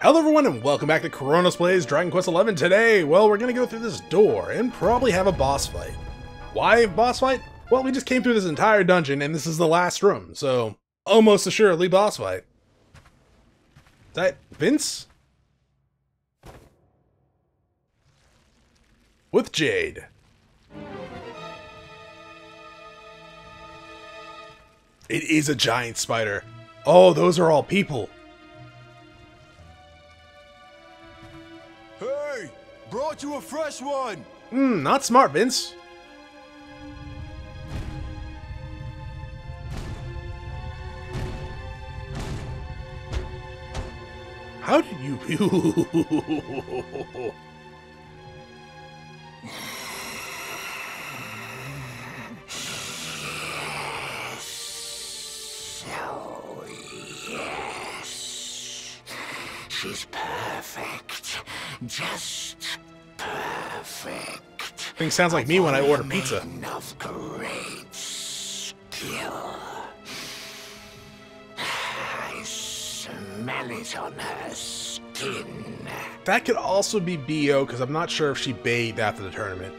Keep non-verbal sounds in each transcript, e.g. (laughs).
Hello everyone and welcome back to Chronos Plays Dragon Quest XI. Today, well, we're gonna go through this door and probably have a boss fight. Why boss fight? Well, we just came through this entire dungeon and this is the last room, so almost assuredly boss fight. Is that Vince? With Jade. It is a giant spider. Oh, those are all people. Brought you a fresh one. Hmm, not smart, Vince. How did you... (sighs) Oh, yes. She's perfect. Just perfect. Thing sounds like me when I order pizza. Of great skill. I smell it on her skin. That could also be Bo, because I'm not sure if she bathed after the tournament.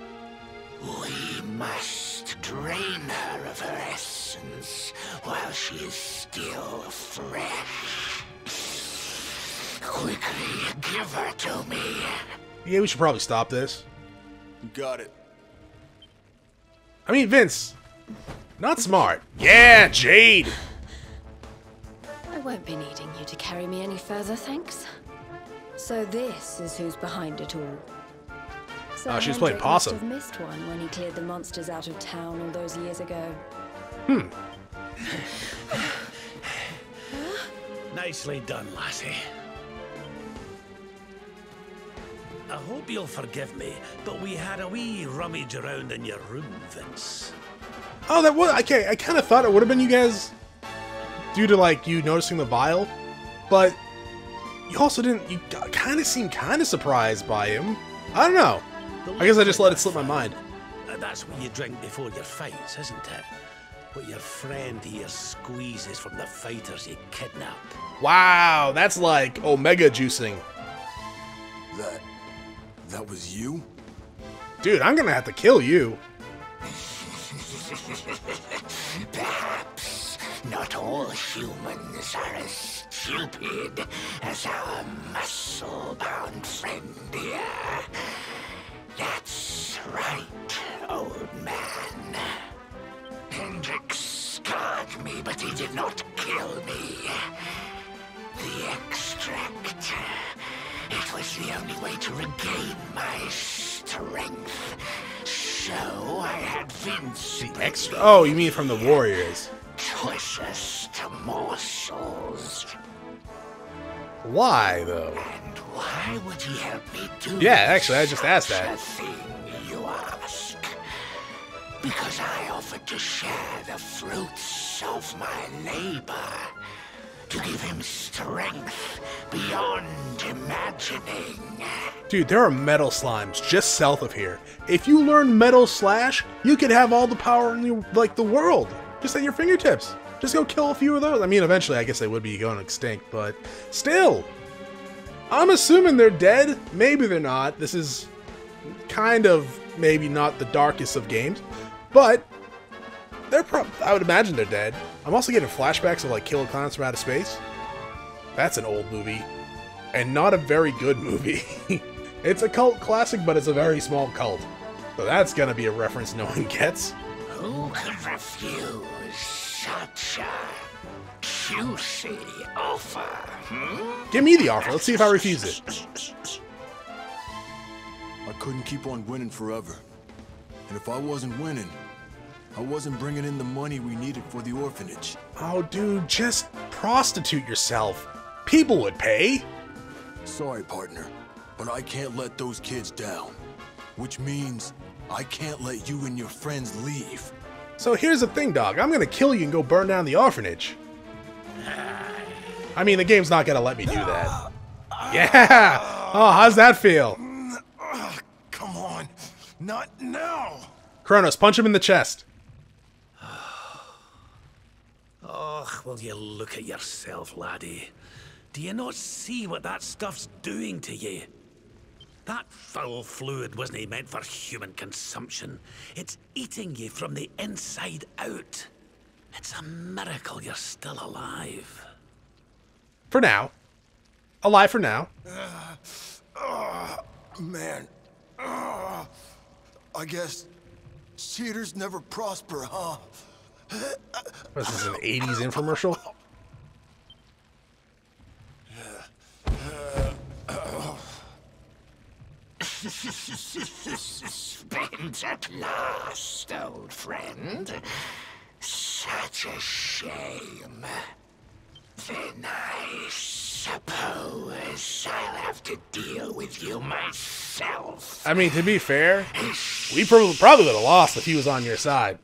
We must drain her of her essence while she is still fresh. Quickly, give her to me. Yeah, we should probably stop this. Got it. I mean, Vince, not smart. Yeah, Jade! I won't be needing you to carry me any further, thanks. So this is who's behind it all. So Ah, she was Hendrik playing must possum. have missed one when he cleared the monsters out of town all those years ago. Hmm. (sighs) Nicely done, lassie. I hope you'll forgive me, but we had a wee rummage around in your room, Vince. Oh, that was... Okay, I kind of thought it would have been you guys due to, like, you noticing the vial. But you also didn't... You kind of seemed kind of surprised by him. I don't know. I guess I just let it slip my mind. Uh, That's what you drink before your fights, isn't it? What your friend here squeezes from the fighters he kidnap. Wow, that's like omega juicing. That. That was you? Dude, I'm gonna have to kill you. (laughs) Perhaps not all humans are as stupid as our muscle-bound friend here. That's right, old man. Hendrik scarred me, but he did not kill me. The extract. It was the only way to regain my strength. So I had Vince Extra. Oh, you mean from the warriors? to morsels. Why though? And why would he help me do Yeah, actually, I just asked that. thing, you ask? Because I offered to share the fruits of my labor. To give him strength beyond imagining. Dude, there are metal slimes just south of here. If you learn Metal Slash, you could have all the power in the, like the world, just at your fingertips. Just go kill a few of those. I mean, eventually, I guess they would be going extinct, but still. I'm assuming they're dead. Maybe they're not. This is kind of maybe not the darkest of games, but they're pro- I would imagine they're dead. I'm also getting flashbacks of like Killer Clowns from Outer Space. That's an old movie, and not a very good movie. (laughs) it's a cult classic, but it's a very small cult. So that's gonna be a reference no one gets. Who could refuse such a juicy offer? Hmm? Give me the offer. Let's see if I refuse it. I couldn't keep on winning forever. And if I wasn't winning, I wasn't bringing in the money we needed for the orphanage. Oh, dude, just prostitute yourself. People would pay. Sorry, partner, but I can't let those kids down. Which means I can't let you and your friends leave. So here's the thing, dog. I'm gonna kill you and go burn down the orphanage. I mean, the game's not gonna let me do that. Yeah! Oh, how's that feel? Come on, not now! Chronos, punch him in the chest. Oh, will you look at yourself, laddie? Do you not see what that stuff's doing to you? That foul fluid wasn't meant for human consumption. It's eating you from the inside out. It's a miracle you're still alive. For now. Alive for now. Man. Ah. I guess cheaters never prosper, huh? Was this an 80s infomercial? Spent at last, old friend. Such a shame. Then I suppose I'll have to deal with you myself. I mean, to be fair, we probably, probably would have lost if he was on your side.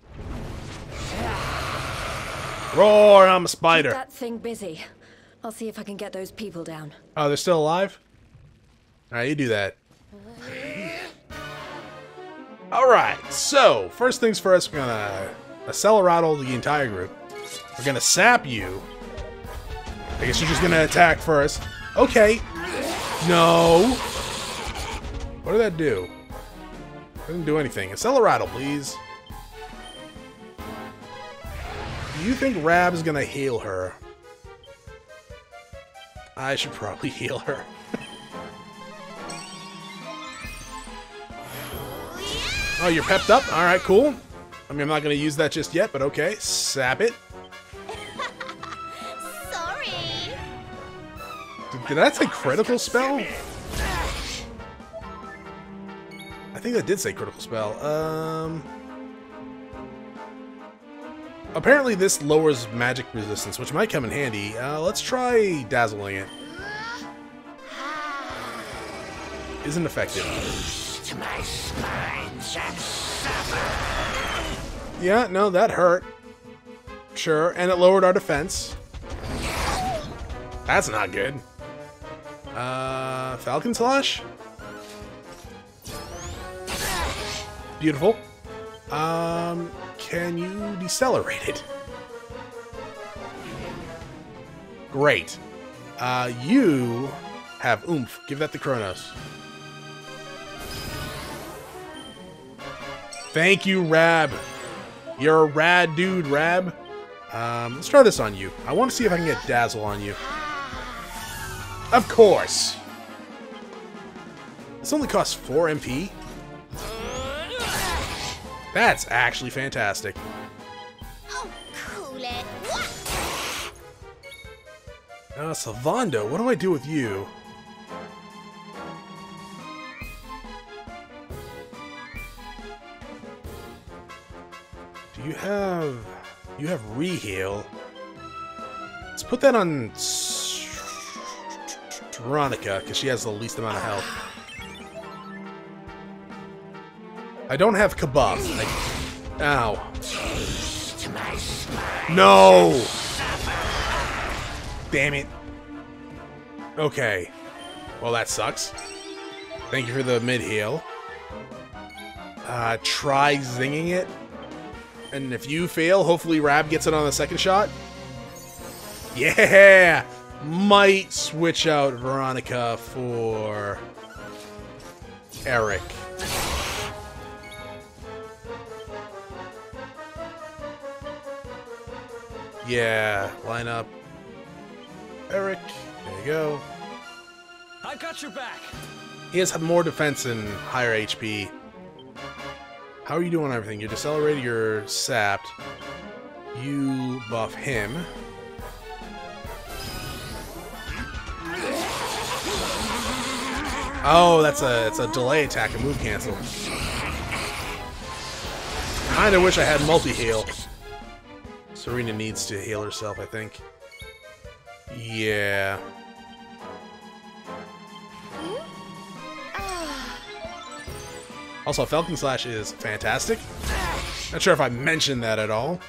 Roar, I'm a spider. That thing busy. I'll see if I can get those people down. Oh, they're still alive? Alright, you do that. Alright, so, first things first, we're gonna accelerate the entire group. We're gonna sap you. I guess you're just gonna attack first. Okay. No. What did that do? Didn't do anything. Accelerate, please. Do you think Rab is gonna heal her? I should probably (laughs) heal her. oh, you're pepped up? Alright, cool. I mean, I'm not going to use that just yet, but okay. Sap it. (laughs) Sorry. Did, did that say critical spell? I think that did say critical spell. Um... Apparently this lowers magic resistance, which might come in handy. Uh, let's try dazzling it. Isn't effective. To my spines and suffer. Yeah, no, that hurt. Sure, and it lowered our defense. That's not good. Uh, Falcon Slash? Beautiful. Um, can you decelerate it? Great. Uh, you have oomph. Give that to Chronos. Thank you, Rab. You're a rad dude, Rab. Um, let's try this on you. I want to see if I can get Dazzle on you. Of course. This only costs 4 MP. That's actually fantastic. Oh, cool it. What? Uh, Sylvando, what do I do with you? Do you have... You have Reheal. Let's put that on... Veronica, because she has the least amount of health. I don't have Kabuff. I... Ow. No! Damn it. Okay. Well, that sucks. Thank you for the mid heal. Uh, try zinging it. And if you fail, hopefully Rab gets it on the second shot. Yeah! Might switch out Veronica for Erik. Yeah, line up. Erik, there you go. I got your back. He has more defense and higher HP. How are you doing everything? You're decelerated, you're sapped. You buff him. Oh, that's a it's a delay attack and move cancel. Kinda wish I had multi-heal. Serena needs to heal herself, I think. Yeah. Also, Falcon Slash is fantastic. Not sure if I mentioned that at all.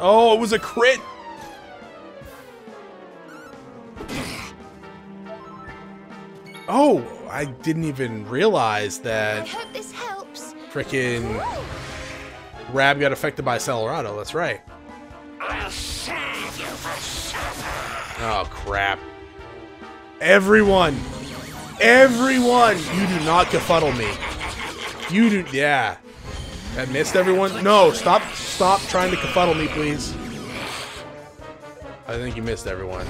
Oh, it was a crit! Oh, I didn't even realize that. I hope this helps. frickin' Rab got affected by Celerado, that's right. I'll sand Oh, crap. Everyone! Everyone! You do not befuddle me. You do... Yeah. That missed everyone? No, stop, stop trying to befuddle me, please. I think you missed everyone.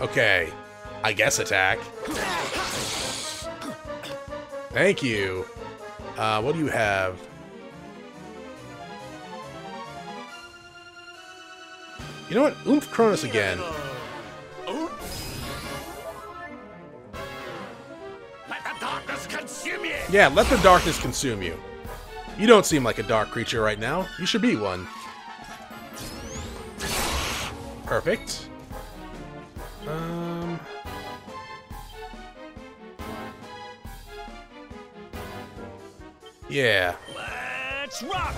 Okay. I guess attack. Thank you. Uh, what do you have? You know what? Oomph Chronos again. Let! Yeah, let the darkness consume you. You don't seem like a dark creature right now. You should be one. Perfect. Um... Yeah. Let's rock!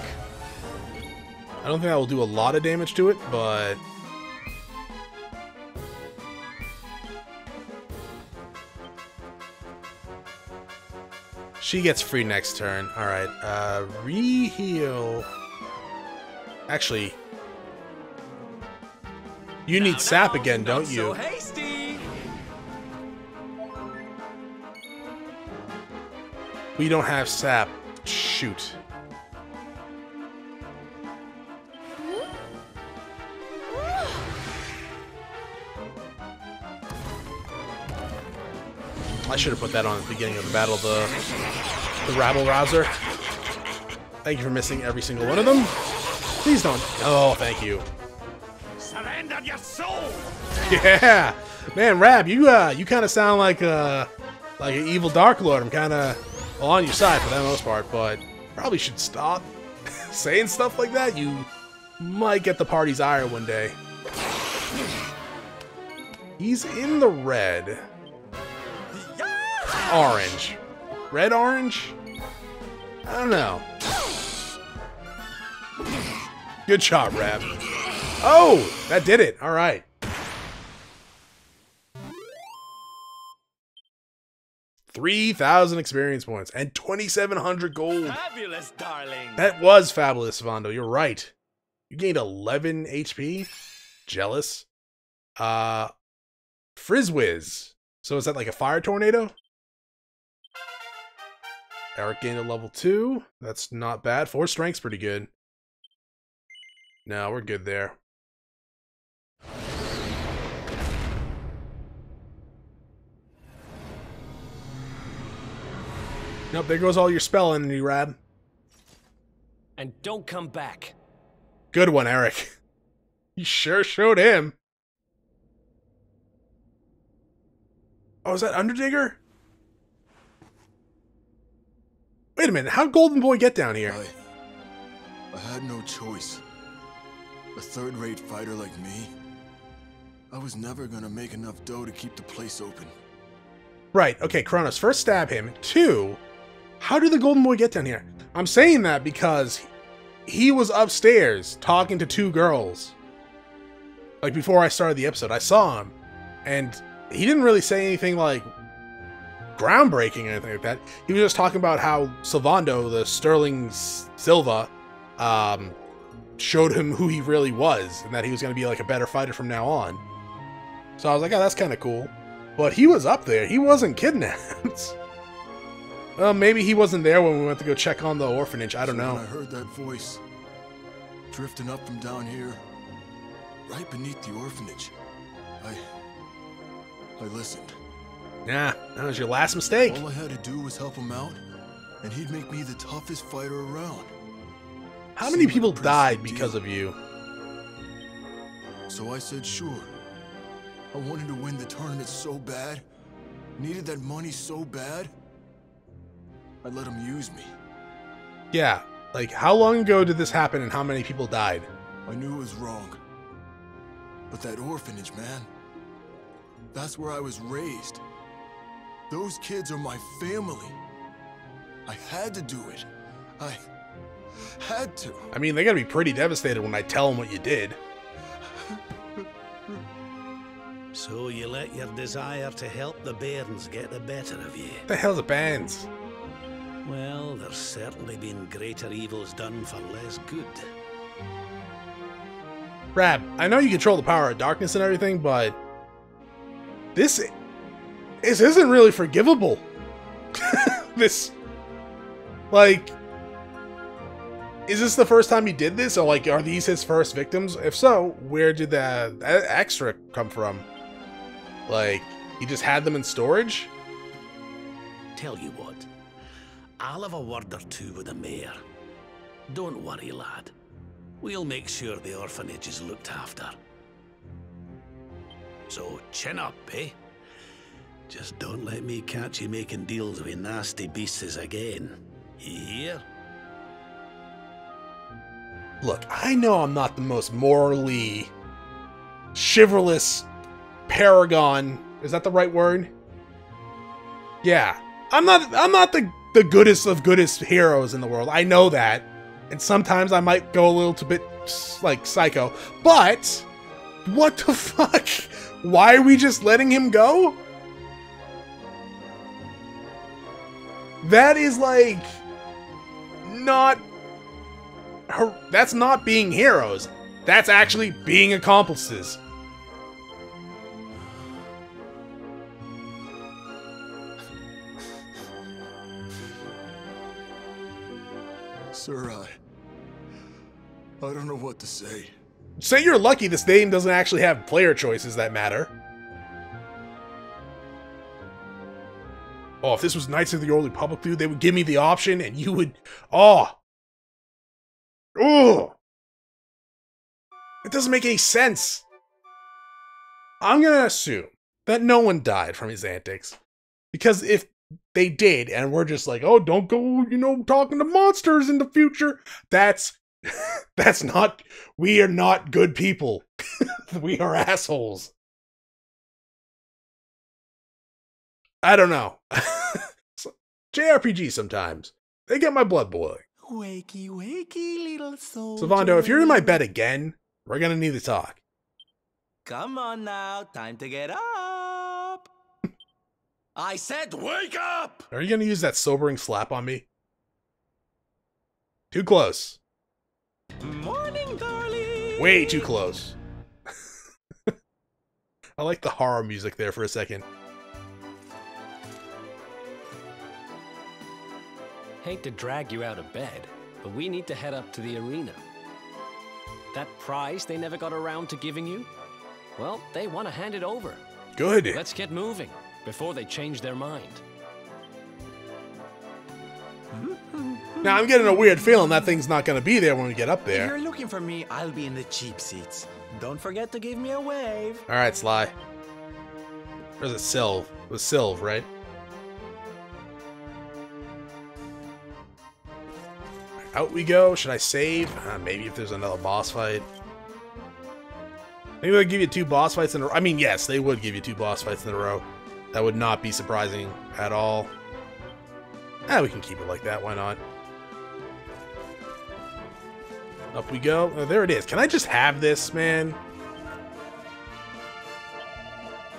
I don't think that will do a lot of damage to it, but... She gets free next turn. Alright, uh, re-heal... Actually... You need sap again, don't you? So hasty! We don't have sap. Shoot. I should have put that on at the beginning of the battle, the, the rabble rouser. Thank you for missing every single one of them. Please don't. Oh, thank you. Surrender your soul! (laughs) Yeah, man, Rab, you uh, you kind of sound like a like an evil Dark Lord. I'm kind of on your side for the most part, but probably should stop (laughs) saying stuff like that. You might get the party's ire one day. He's in the red. Orange. Red orange? I don't know. Good shot, Rab. Oh, that did it. All right. Three thousand experience points and twenty-seven hundred gold. Fabulous, darling! That was fabulous, Vondo. You're right. You gained 11 HP. Jealous. Uh, Frizzwiz. So is that like a fire tornado? Erik gained a level two. That's not bad. Four strength's pretty good. No, we're good there. Nope, there goes all your spell energy, Rab. And don't come back. Good one, Erik. (laughs) You sure showed him. Oh, is that Underdigger? Wait a minute, how'd Golden Boy get down here? I, I had no choice. A third-rate fighter like me, I was never gonna make enough dough to keep the place open. Right, okay, Chronos, first stab him. Two, how did the Golden Boy get down here? I'm saying that because he was upstairs talking to two girls. Like before I started the episode, I saw him, and he didn't really say anything like groundbreaking or anything like that. He was just talking about how Sylvando, the Sterling Silva, um, showed him who he really was, and that he was going to be like a better fighter from now on. So I was like, oh, that's kind of cool. But he was up there. He wasn't kidnapped. (laughs) well, maybe he wasn't there when we went to go check on the orphanage. I don't So know. I heard that voice, drifting up from down here, right beneath the orphanage, I, I listened. Nah, that was your last mistake. All I had to do was help him out, and he'd make me the toughest fighter around. How many Seemed people died because deal. of you? So I said, sure. I wanted to win the tournament so bad, needed that money so bad. I let him use me. Yeah, like how long ago did this happen and how many people died? I knew it was wrong. But that orphanage, man, that's where I was raised. Those kids are my family. I had to do it. I had to. I mean, they gotta be pretty devastated when I tell them what you did. So you let your desire to help the bairns get the better of you. the hell's the bands? Well, there's certainly been greater evils done for less good. Rab, I know you control the power of darkness and everything, but this this isn't really forgivable. (laughs) this like is this the first time he did this or like are these his first victims? If so, where did that extra come from? Like he just had them in storage? Tell you what, I'll have a word or two with the mayor. Don't worry, lad. We'll make sure the orphanage is looked after. So chin up, eh? Just don't let me catch you making deals with nasty beasts again. You hear? Look, I know I'm not the most morally chivalrous paragon. Is that the right word? Yeah. I'm not I'm not the the goodest of goodest heroes in the world. I know that. And sometimes I might go a little bit like psycho. But what the (laughs) fuck? Why are we just letting him go? That is like not that's not being heroes. That's actually being accomplices. Sir, I... I don't know what to say. Say you're lucky this game doesn't actually have player choices that matter. Oh, if this was Knights of the Old Republic, dude, they would give me the option and you would... Oh! Oh! It doesn't make any sense. I'm gonna assume that no one died from his antics. Because if they did, and we're just like, oh, don't go, you know, talking to monsters in the future, that's (laughs) that's not we are not good people. (laughs) we are assholes. I don't know. (laughs) JRPG sometimes. They get my blood boiling. Wakey, wakey, little soul. Sylvando, if you're in my bed again, we're gonna need to talk. Come on now, time to get up. I said wake up! Are you gonna use that sobering slap on me? Too close. Morning, darling. Way too close. (laughs) I like the horror music there for a second. Hate to drag you out of bed, but we need to head up to the arena. That prize they never got around to giving you? Well, they want to hand it over. Good. Let's get moving before they change their mind. Now I'm getting a weird feeling that thing's not gonna be there when we get up there. If there. you're looking for me, I'll be in the cheap seats. Don't forget to give me a wave. Alright, Sly. Where's it? Sylv. It was Sylv, right? Out we go. Should I save? Uh, maybe if there's another boss fight. Maybe they'll give you two boss fights in a row. I mean, yes, they would give you two boss fights in a row. That would not be surprising at all. Ah, we can keep it like that. Why not? Up we go. Oh, there it is. Can I just have this, man?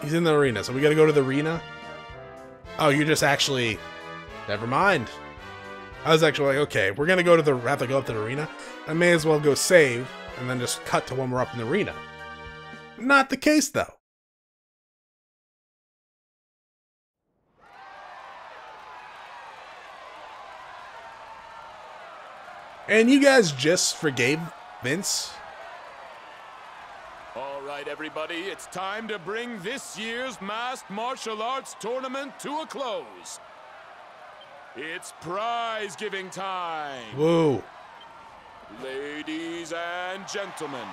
He's in the arena, so we gotta go to the arena? Oh, you're just actually... Never mind. I was actually like, okay, we're gonna go to the... have to go up to the arena. I may as well go save, and then just cut to when we're up in the arena. Not the case, though. And you guys just forgave Vince? All right, everybody, it's time to bring this year's Masked Martial Arts Tournament to a close. It's prize giving time. Whoa. Ladies and gentlemen,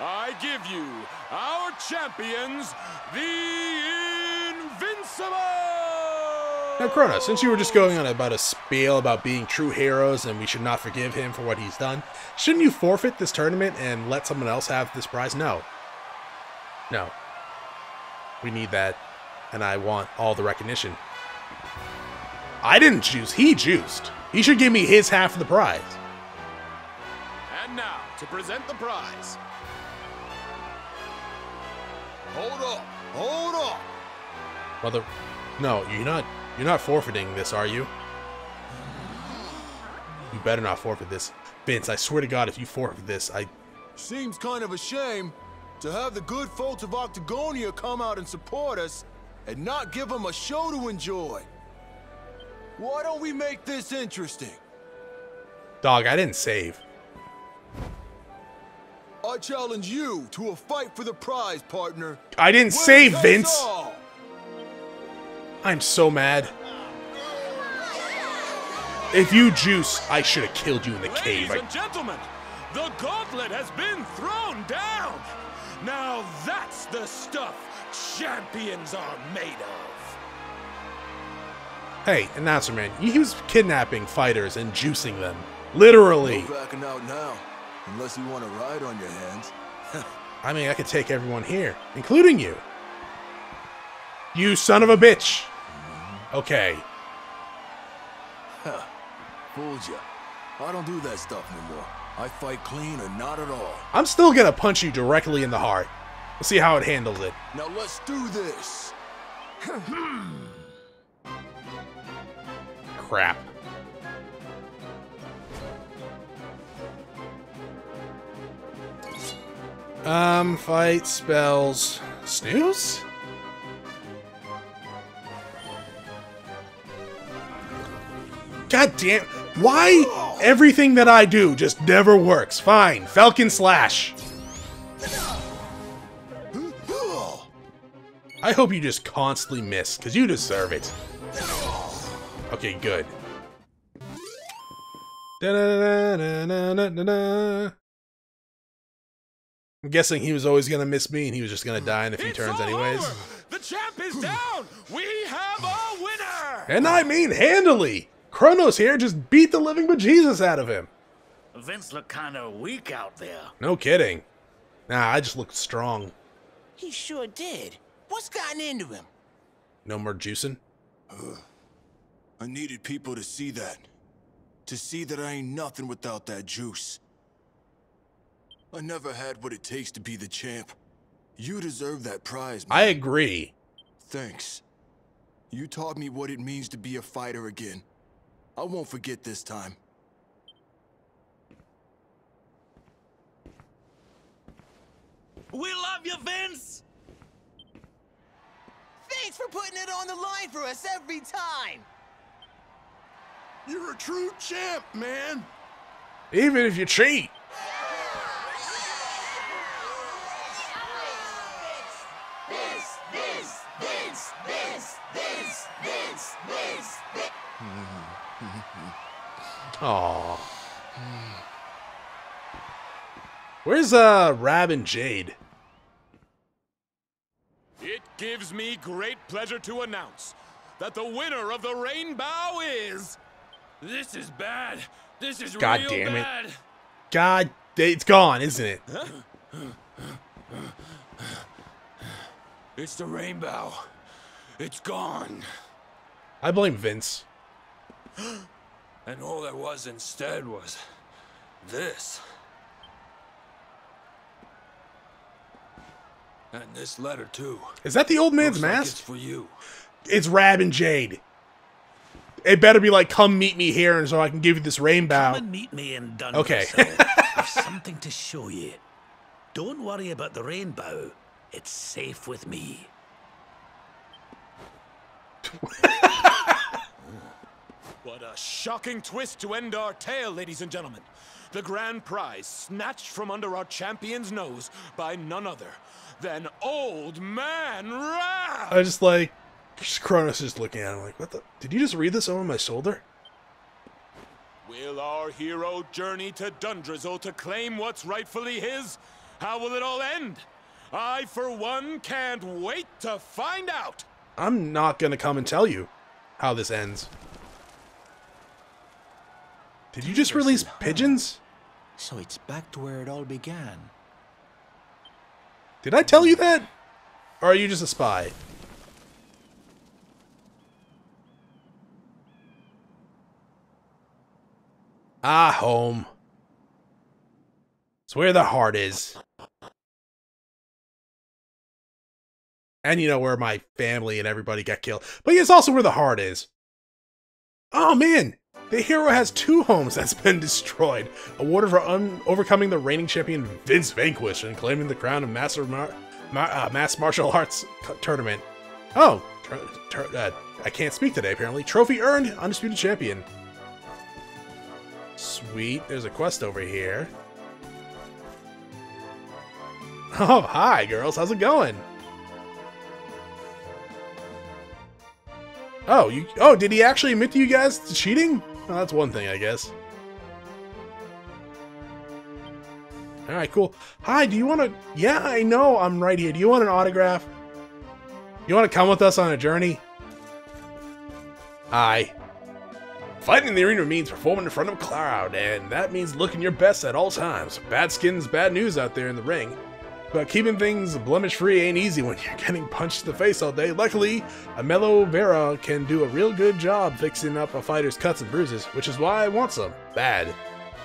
I give you our champions, the Invincible! Now, Krona, since you were just going on about a spiel about being true heroes and we should not forgive him for what he's done, shouldn't you forfeit this tournament and let someone else have this prize? No. No. We need that, and I want all the recognition. I didn't choose, he juiced. He should give me his half of the prize. And now, to present the prize. Hold up, hold up. Mother, no, you're not. You're not forfeiting this, are you? You better not forfeit this, Vince. I swear to God, if you forfeit this, I, Seems kind of a shame to have the good folks of Octagonia come out and support us and not give them a show to enjoy. Why don't we make this interesting? Dog, I didn't save. I challenge you to a fight for the prize, partner. I didn't Winner save, Vince. all. I'm so mad. If you juice, I should have killed you in the cave. Ladies and gentlemen, the gauntlet has been thrown down. Now that's the stuff champions are made of. Hey, announcer man, he was kidnapping fighters and juicing them. Literally. No backing out now, unless you want to ride on your hands. (laughs) I mean, I could take everyone here, including you. You son of a bitch. Okay. Fooled ya. I don't do that stuff anymore. I fight clean or not at all. I'm still gonna punch you directly in the heart. We'll see how it handles it. Now let's do this. Crap. Um, fight, spells, snooze? God damn, why everything that I do just never works? Fine, Falcon Slash. I hope you just constantly miss, because you deserve it. Okay, good. I'm guessing he was always gonna miss me, and he was just gonna die in a few It's turns anyways. over. The champ is down. We have a winner. And I mean handily! Chronos here just beat the living bejesus out of him. Vince looked kind of weak out there. No kidding. Nah, I just looked strong. He sure did. What's gotten into him? No more juicing. I needed people to see that. To see that I ain't nothing without that juice. I never had what it takes to be the champ. You deserve that prize, man. I agree. Thanks. You taught me what it means to be a fighter again. I won't forget this time. We love you, Vince. Thanks for putting it on the line for us every time. You're a true champ, man. Even if you cheat. This, this, this, this, this, this, this, this. (laughs) Aww. Where's uh Rab and Jade? It gives me great pleasure to announce that the winner of the Rainbow is. This is bad. This is God real damn it. bad. God, it's gone, isn't it? It's the Rainbow. It's gone. I blame Vince. (gasps) And all there was instead was this. And this letter too. Is that the old man's Looks like mask? it's for you. It's Rab and Jade. It better be like, come meet me here, and so I can give you this rainbow. Come and meet me in Dundee. Okay. I've (laughs) something to show you. Don't worry about the rainbow. It's safe with me. (laughs) What a shocking twist to end our tale, ladies and gentlemen. The grand prize snatched from under our champion's nose by none other than Old Man Rab! I just like, Chronos is looking at him like, what the? Did you just read this over my shoulder? Will our hero journey to Dundrizzle to claim what's rightfully his? How will it all end? I, for one, can't wait to find out! I'm not gonna come and tell you how this ends. Did you just release pigeons? So it's back to where it all began. Did I tell you that? Or are you just a spy? Ah, home. It's where the heart is. And you know where my family and everybody got killed. But it's also where the heart is. Oh man, The hero has two homes that's been destroyed, awarded for overcoming the reigning champion Vince Vanquish and claiming the crown of Master Mar- Mar- uh, Mass Martial Arts Tournament. Oh, uh, I can't speak today apparently. Trophy earned, undisputed champion. Sweet, there's a quest over here. (laughs) Oh, hi girls, how's it going? Oh, you oh, did he actually admit to you guys to cheating? Well, that's one thing, I guess. Alright, cool. Hi, do you want to... Yeah, I know, I'm right here. Do you want an autograph? You want to come with us on a journey? Aye. Fighting in the arena means performing in front of a crowd, and that means looking your best at all times. Bad skin's bad news out there in the ring. But keeping things blemish-free ain't easy when you're getting punched in the face all day. Luckily, a mellow Vera can do a real good job fixing up a fighter's cuts and bruises, which is why I want some. Bad.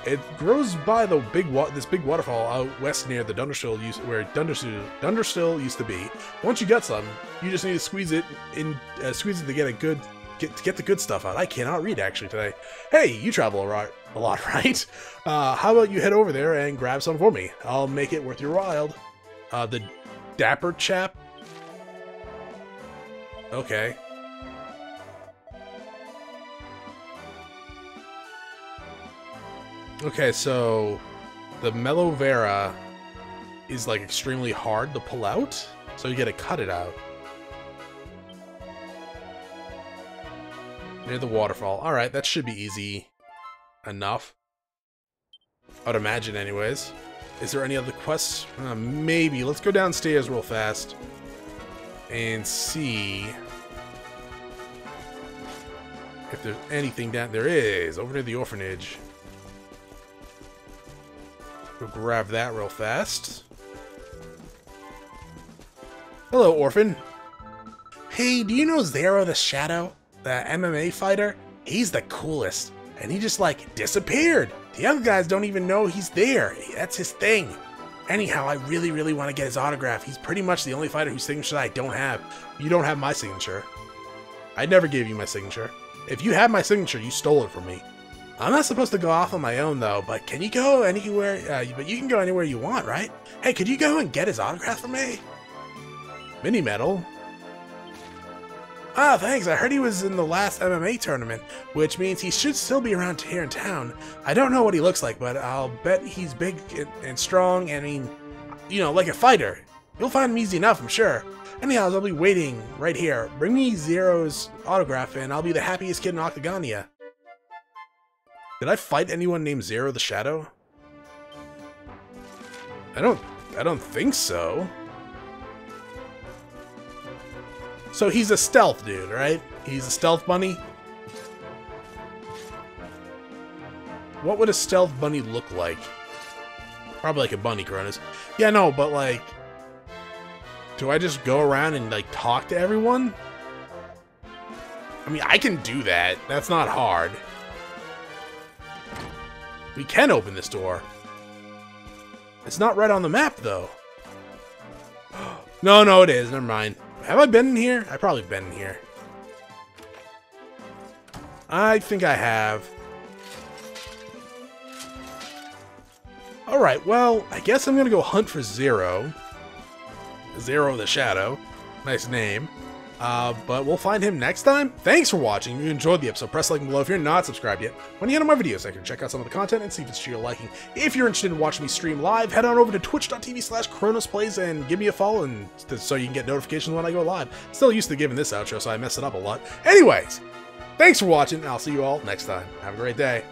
It grows by the big wa- this big waterfall out west near the Dunderstill used where Dunderstill Dunderstill used to be. Once you got some, you just need to squeeze it in, uh, squeeze it to get a good get to get the good stuff out. I cannot read actually today. Hey, you travel a lot, a lot, (laughs) right? Uh, how about you head over there and grab some for me? I'll make it worth your while. Uh, the dapper chap. Okay. Okay, so the Mellow Vera is like extremely hard to pull out, so you gotta cut it out. Near the waterfall. Alright, that should be easy enough. I'd imagine anyways. Is there any other quests? Uh, maybe. Let's go downstairs real fast and see if there's anything down there is over near the orphanage. Go grab that real fast. Hello, orphan. Hey, do you know Zero the Shadow, the MMA fighter? He's the coolest, and he just like disappeared. The other guys don't even know he's there. That's his thing. Anyhow, I really, really want to get his autograph. He's pretty much the only fighter whose signature I don't have. You don't have my signature. I never gave you my signature. If you have my signature, you stole it from me. I'm not supposed to go off on my own though, but can you go anywhere? Uh, but you can go anywhere you want, right? Hey, could you go and get his autograph for me? Mini medal. Ah, thanks. I heard he was in the last MMA tournament, which means he should still be around here in town. I don't know what he looks like, but I'll bet he's big and, and strong. I mean, you know, like a fighter. You'll find him easy enough, I'm sure. Anyhow, I'll be waiting right here. Bring me Zero's autograph, and I'll be the happiest kid in Octagonia. Did I fight anyone named Zero the Shadow? I don't I don't think so. So he's a stealth dude, right? He's a stealth bunny? What would a stealth bunny look like? Probably like a bunny, Chronos. Yeah, no, but like... Do I just go around and like talk to everyone? I mean, I can do that. That's not hard. We can open this door. It's not right on the map, though. (gasps) no, no, it is. Never mind. Have I been in here? I've probably been in here. I think I have. Alright, well, I guess I'm gonna go hunt for Zero. Zero the Shadow. Nice name. Uh, but we'll find him next time. Thanks for watching. If you enjoyed the episode, press like below if you're not subscribed yet. When you get on my videos, I can check out some of the content and see if it's to your liking. If you're interested in watching me stream live, head on over to twitch.tv slash chronosplays and give me a follow and so you can get notifications when I go live. Still used to giving this outro, so I mess it up a lot. Anyways, thanks for watching, and I'll see you all next time. Have a great day.